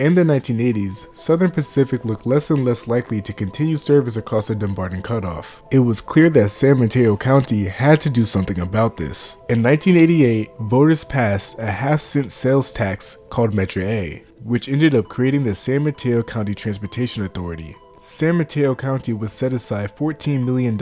In the 1980s, Southern Pacific looked less and less likely to continue service across the Dumbarton Cutoff. It was clear that San Mateo County had to do something about this. In 1988, voters passed a half cent sales tax called Measure A, which ended up creating the San Mateo County Transportation Authority. San Mateo County was set aside $14 million,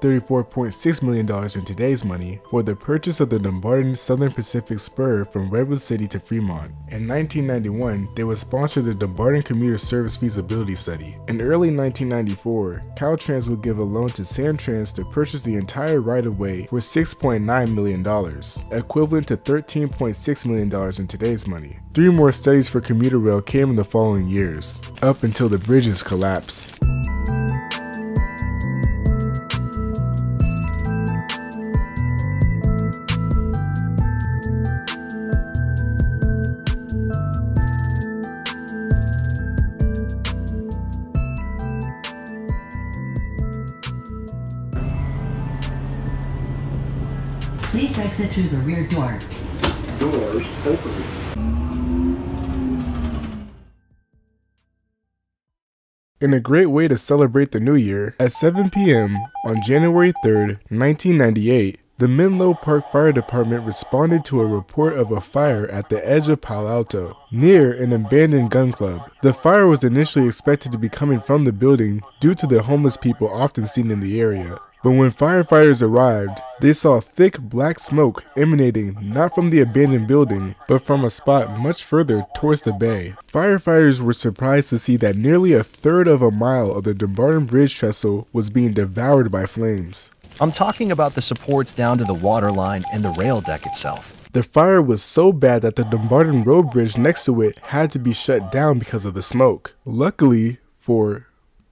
$34.6 million in today's money, for the purchase of the Dumbarton Southern Pacific Spur from Redwood City to Fremont. In 1991, they would sponsor the Dumbarton Commuter Service Feasibility Study. In early 1994, Caltrans would give a loan to Samtrans to purchase the entire right-of-way for $6.9 million, equivalent to $13.6 million in today's money. Three more studies for commuter rail came in the following years, up until the bridges collapsed. Please exit through the rear door. Doors open. In a great way to celebrate the new year, at 7 p.m. on January 3rd, 1998, the Menlo Park Fire Department responded to a report of a fire at the edge of Palo Alto, near an abandoned gun club. The fire was initially expected to be coming from the building due to the homeless people often seen in the area. But when firefighters arrived, they saw thick black smoke emanating not from the abandoned building, but from a spot much further towards the bay. Firefighters were surprised to see that nearly a third of a mile of the Dumbarton Bridge trestle was being devoured by flames. I'm talking about the supports down to the waterline and the rail deck itself. The fire was so bad that the Dumbarton Road Bridge next to it had to be shut down because of the smoke. Luckily for,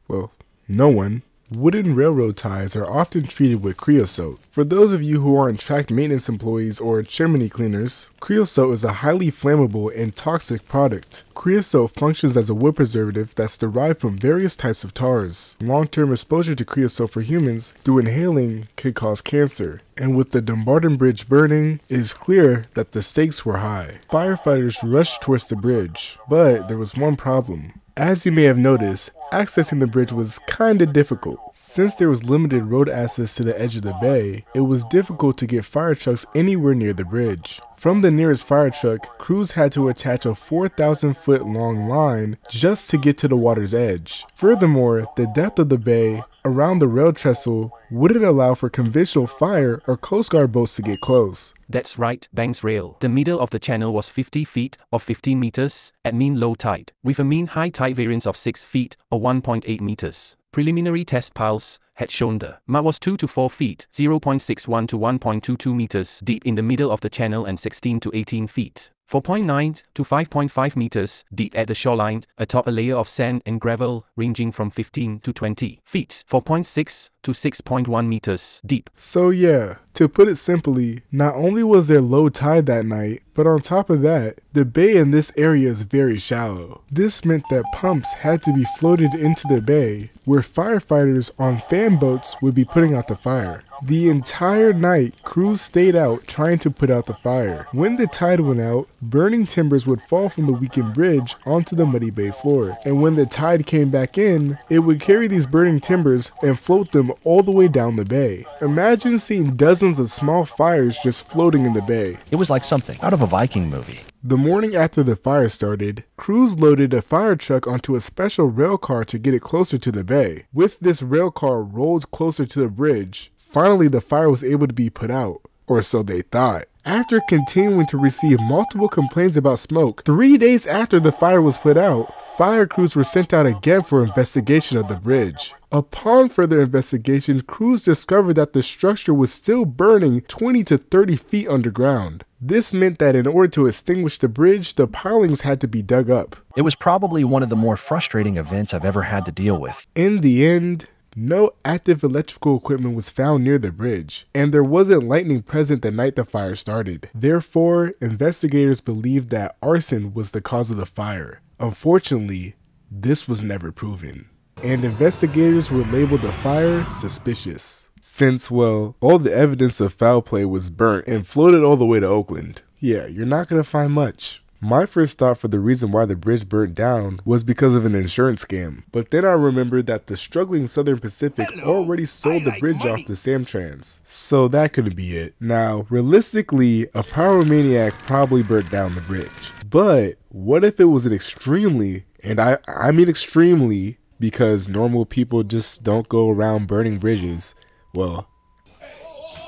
well, no one, Wooden railroad ties are often treated with creosote. For those of you who aren't track maintenance employees or chimney cleaners, creosote is a highly flammable and toxic product. Creosote functions as a wood preservative that's derived from various types of tars. Long-term exposure to creosote for humans through inhaling could cause cancer. And with the Dumbarton Bridge burning, it is clear that the stakes were high. Firefighters rushed towards the bridge, but there was one problem. As you may have noticed, accessing the bridge was kinda difficult. Since there was limited road access to the edge of the bay, it was difficult to get fire trucks anywhere near the bridge. From the nearest fire truck, crews had to attach a 4,000 foot long line just to get to the water's edge. Furthermore, the depth of the bay around the rail trestle wouldn't allow for conventional fire or Coast Guard boats to get close. That's right, Banks Rail. The middle of the channel was 50 feet or 15 meters at mean low tide, with a mean high tide variance of 6 feet or 1.8 meters. Preliminary test piles had shown the mark was 2 to 4 feet, 0.61 to 1.22 meters deep in the middle of the channel and 16 to 18 feet. 4.9 to 5.5 meters deep at the shoreline, atop a layer of sand and gravel ranging from 15 to 20 feet. 4.6 to 6.1 meters deep. So yeah, to put it simply, not only was there low tide that night, but on top of that, the bay in this area is very shallow. This meant that pumps had to be floated into the bay, where firefighters on fan boats would be putting out the fire. The entire night, crews stayed out trying to put out the fire. When the tide went out, burning timbers would fall from the weakened bridge onto the muddy bay floor. And when the tide came back in, it would carry these burning timbers and float them all the way down the bay. Imagine seeing dozens of small fires just floating in the bay. It was like something out of a Viking movie. The morning after the fire started, crews loaded a fire truck onto a special rail car to get it closer to the bay. With this rail car rolled closer to the bridge, finally the fire was able to be put out, or so they thought. After continuing to receive multiple complaints about smoke, three days after the fire was put out, fire crews were sent out again for investigation of the bridge. Upon further investigation, crews discovered that the structure was still burning 20 to 30 feet underground. This meant that in order to extinguish the bridge, the pilings had to be dug up. It was probably one of the more frustrating events I've ever had to deal with. In the end, no active electrical equipment was found near the bridge, and there wasn't lightning present the night the fire started. Therefore, investigators believed that arson was the cause of the fire. Unfortunately, this was never proven, and investigators would label the fire suspicious. Since, well, all the evidence of foul play was burnt and floated all the way to Oakland. Yeah, you're not gonna find much. My first thought for the reason why the bridge burnt down was because of an insurance scam, but then I remembered that the struggling Southern Pacific already sold the bridge off to Samtrans, so that couldn't be it. Now, realistically, a pyromaniac probably burnt down the bridge, but what if it was an extremely, and I, I mean extremely, because normal people just don't go around burning bridges, well,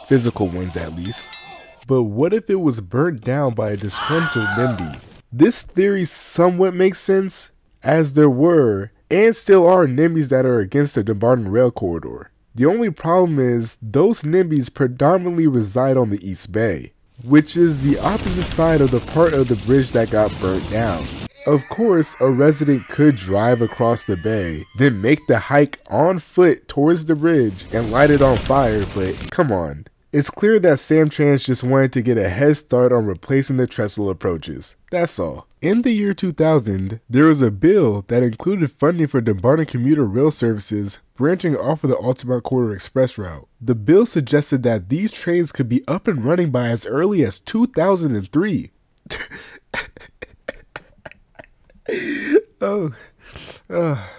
physical ones at least. But what if it was burnt down by a disgruntled NIMBY? This theory somewhat makes sense, as there were, and still are, NIMBYs that are against the Dumbarton Rail Corridor. The only problem is, those NIMBYs predominantly reside on the East Bay, which is the opposite side of the part of the bridge that got burnt down. Of course, a resident could drive across the bay, then make the hike on foot towards the bridge and light it on fire, but come on, it's clear that Samtrans just wanted to get a head start on replacing the trestle approaches. That's all. In the year 2000, there was a bill that included funding for Dumbarton commuter rail services branching off of the Altamont Corridor Express route. The bill suggested that these trains could be up and running by as early as 2003. oh, oh,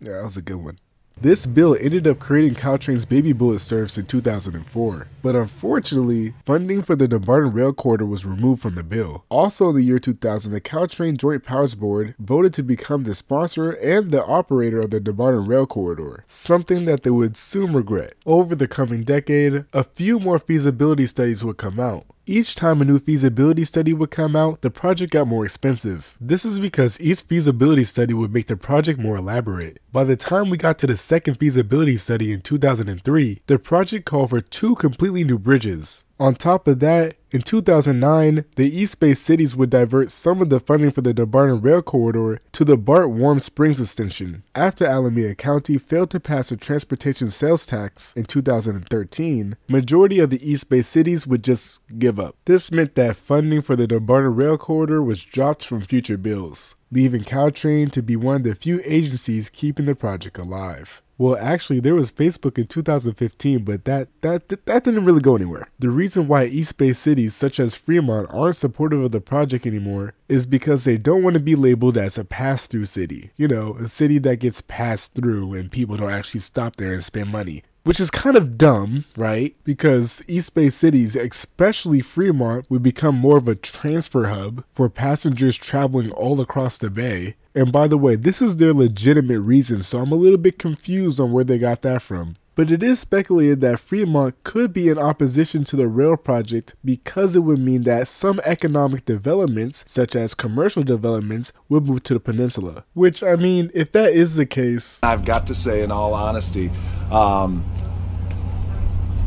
yeah, that was a good one. This bill ended up creating Caltrain's Baby Bullet service in 2004, but unfortunately, funding for the Dumbarton Rail Corridor was removed from the bill. Also in the year 2000, the Caltrain Joint Powers Board voted to become the sponsor and the operator of the Dumbarton Rail Corridor, something that they would soon regret. Over the coming decade, a few more feasibility studies would come out, each time a new feasibility study would come out, the project got more expensive. This is because each feasibility study would make the project more elaborate. By the time we got to the second feasibility study in 2003, the project called for two completely new bridges. On top of that, in 2009, the East Bay cities would divert some of the funding for the Dumbarton Rail Corridor to the BART Warm Springs extension. After Alameda County failed to pass a transportation sales tax in 2013, majority of the East Bay cities would just give up. This meant that funding for the Dumbarton Rail Corridor was dropped from future bills, leaving Caltrain to be one of the few agencies keeping the project alive. Well, actually, there was Facebook in 2015, but that, that that didn't really go anywhere. The reason why East Bay cities such as Fremont aren't supportive of the project anymore is because they don't want to be labeled as a pass-through city. You know, a city that gets passed through and people don't actually stop there and spend money which is kind of dumb, right? Because East Bay cities, especially Fremont, would become more of a transfer hub for passengers traveling all across the bay. And by the way, this is their legitimate reason, so I'm a little bit confused on where they got that from. But it is speculated that Fremont could be in opposition to the rail project because it would mean that some economic developments, such as commercial developments, would move to the peninsula. Which, I mean, if that is the case. I've got to say, in all honesty, um,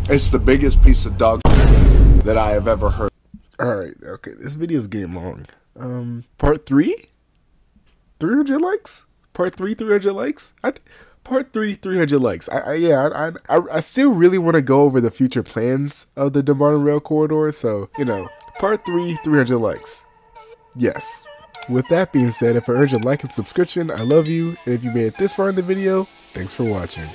it's the biggest piece of dog that I have ever heard. Alright, okay, this video is getting long. Um, part three? 300 likes? Part three, 300 likes? I part three, 300 likes. I, I yeah, I, I, I still really want to go over the future plans of the Dumbarton Rail Corridor, so, you know, part three, 300 likes. Yes. With that being said, if I urge a like and subscription, I love you, and if you made it this far in the video, thanks for watching.